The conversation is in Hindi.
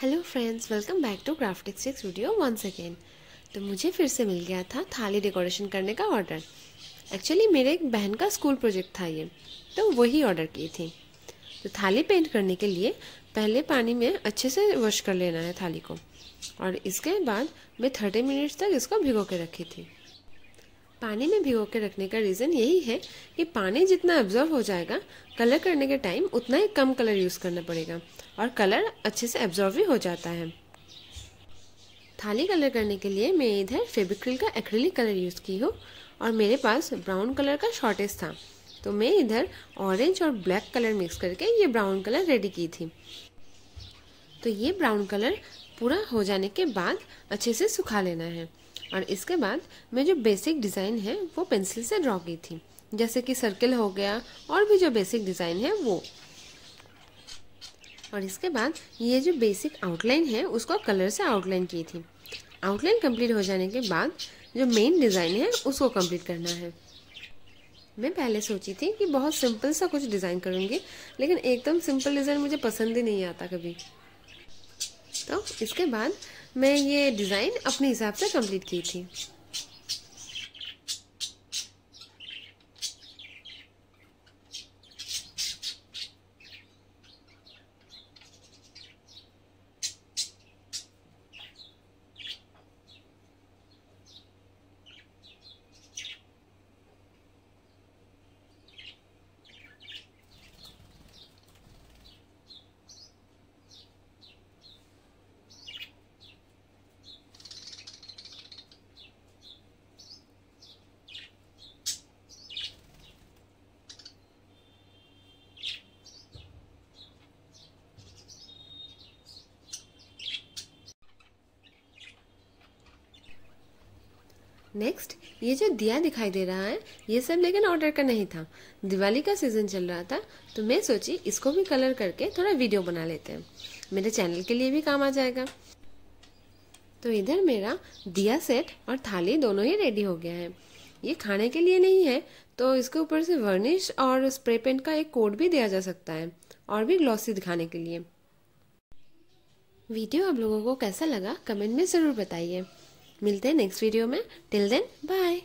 Hello friends welcome back to craft six video once again तो मुझे फिर से मिल गया था थाली डेकोरेशन करने का ऑर्डर एक्चुअली मेरे एक बहन का स्कूल प्रोजेक्ट था ये तो वही ऑर्डर की थी. तो थाली पेंट करने के लिए पहले पानी में अच्छे से वॉश कर लेना है थाली को. और इसके बाद मैं थर्टी मिनट्स तक इसको भिगो के रखी थी. पानी में भिगो के रखने का रीज़न यही है कि पानी जितना एब्जॉर्व हो जाएगा कलर करने के टाइम उतना ही कम कलर यूज़ करना पड़ेगा और कलर अच्छे से एब्जॉर्व भी हो जाता है। थाली कलर करने के लिए मैं इधर फेबिक्रिल का एक्रेलिक कलर यूज़ की हूँ और मेरे पास ब्राउन कलर का शॉर्टेज था तो मैं इधर ऑरेंज और ब्लैक कलर मिक्स करके ये ब्राउन कलर रेडी की थी। तो ये ब्राउन कलर पूरा हो जाने के बाद अच्छे से सुखा लेना है। और इसके बाद मैं जो बेसिक डिज़ाइन है, वो पेंसिल से ड्रॉ की थी। जैसे कि सर्किल हो गया और भी जो बेसिक डिज़ाइन है, वो। और इसके बाद ये जो बेसिक आउटलाइन है, उसको कलर से आउटलाइन की थी। आउटलाइन कंप्लीट हो जाने के बाद जो मेन डिज़ाइन है, उसको कंप्लीट करना है। मैं पहले सोची थी कि बहुत सिंपल सा कुछ डिज़ाइन करूँगी, लेकिन एकदम सिंपल डिज़ाइन मुझे पसंद ही नहीं आता कभी। तो इसके बाद मैं ये डिज़ाइन अपने हिसाब से कंप्लीट की थी। नेक्स्ट ये जो दिया दिखाई दे रहा है, ये सब लेकिन ऑर्डर का नहीं था। दिवाली का सीज़न चल रहा था तो मैं सोची इसको भी कलर करके थोड़ा वीडियो बना लेते हैं। मेरे चैनल के लिए भी काम आ जाएगा। तो इधर मेरा दिया सेट और थाली दोनों ही रेडी हो गया है। ये खाने के लिए नहीं है तो इसके ऊपर से वर्निश और स्प्रे पेंट का एक कोड भी दिया जा सकता है, और भी ग्लॉसी दिखाने के लिए। वीडियो आप लोगों को कैसा लगा कमेंट में ज़रूर बताइए। मिलते हैं नेक्स्ट वीडियो में. Till then bye